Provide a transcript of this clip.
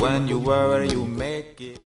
When you worry, you make it.